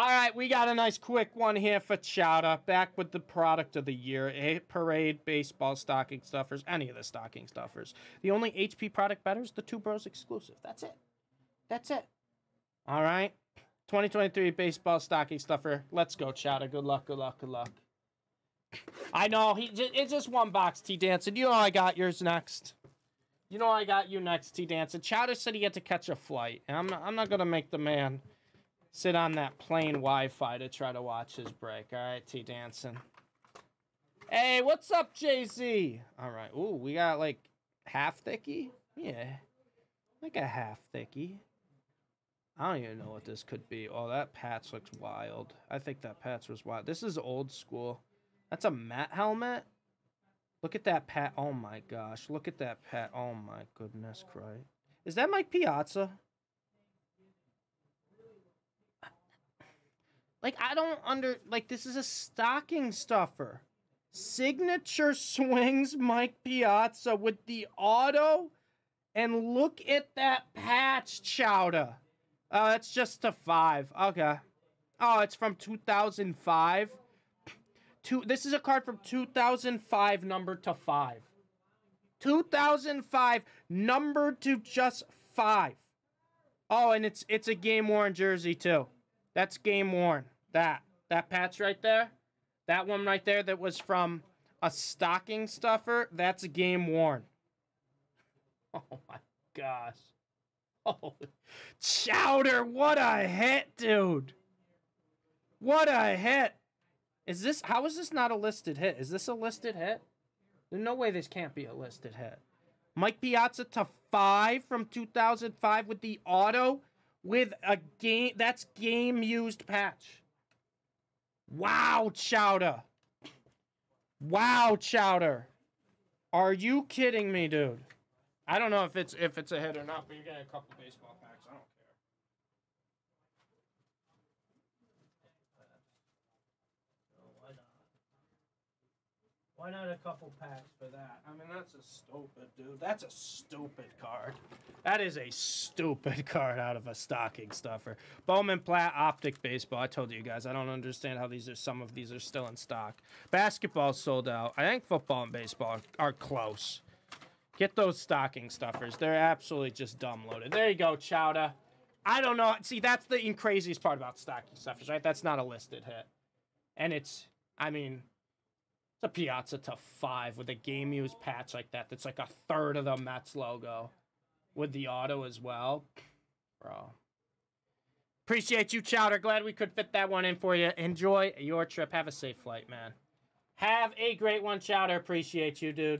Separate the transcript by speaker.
Speaker 1: All right, we got a nice quick one here for Chowder. Back with the product of the year. A parade, baseball, stocking stuffers, any of the stocking stuffers. The only HP product better is the Two Bros exclusive. That's it. That's it. All right. 2023 baseball stocking stuffer. Let's go, Chowder. Good luck, good luck, good luck. I know he. It's just one box, T Dancing. You know I got yours next. You know I got you next, T Dancing. Chowder said he had to catch a flight, and I'm I'm not gonna make the man sit on that plane Wi-Fi to try to watch his break. All right, T Dancing. Hey, what's up, JC? All right. Ooh, we got like half thicky. Yeah, like a half thicky. I don't even know what this could be. Oh, that Pats looks wild. I think that Pats was wild. This is old school. That's a Matt helmet. Look at that Pat. Oh my gosh. Look at that Pat. Oh my goodness Christ. Is that Mike Piazza? Like, I don't under. Like, this is a stocking stuffer. Signature swings Mike Piazza with the auto. And look at that patch, Chowder. Oh, that's just a five. Okay. Oh, it's from 2005. Two, this is a card from 2005, number to five. 2005, number to just five. Oh, and it's it's a game worn jersey too. That's game worn. That that patch right there, that one right there that was from a stocking stuffer. That's a game worn. Oh my gosh. Oh, Chowder, what a hit, dude. What a hit. Is this, how is this not a listed hit? Is this a listed hit? There's no way this can't be a listed hit. Mike Piazza to five from 2005 with the auto with a game, that's game used patch. Wow, Chowder. Wow, Chowder. Are you kidding me, dude? I don't know if it's if it's a hit or not, but you're getting a couple baseball packs. I don't care. why not? Why not a couple packs for that? I mean, that's a stupid, dude. That's a stupid card. That is a stupid card out of a stocking stuffer. Bowman Platt Optic Baseball. I told you guys, I don't understand how these are. Some of these are still in stock. Basketball sold out. I think football and baseball are close. Get those stocking stuffers. They're absolutely just dumb loaded. There you go, Chowder. I don't know. See, that's the craziest part about stocking stuffers, right? That's not a listed hit. And it's, I mean, it's a Piazza to five with a game used patch like that. That's like a third of the Mets logo with the auto as well. Bro. Appreciate you, Chowder. Glad we could fit that one in for you. Enjoy your trip. Have a safe flight, man. Have a great one, Chowder. Appreciate you, dude.